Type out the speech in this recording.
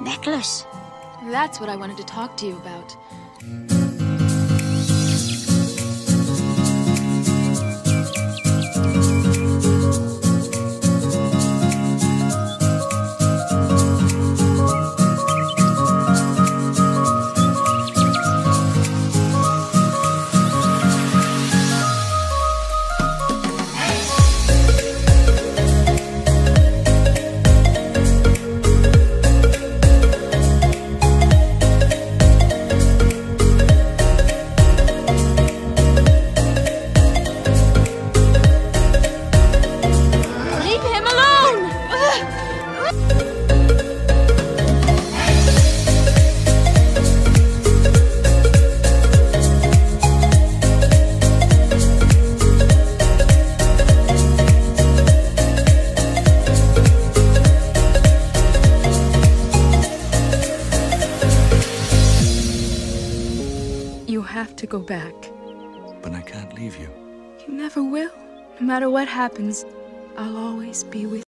necklace. That's what I wanted to talk to you about. Go back. But I can't leave you. You never will. No matter what happens, I'll always be with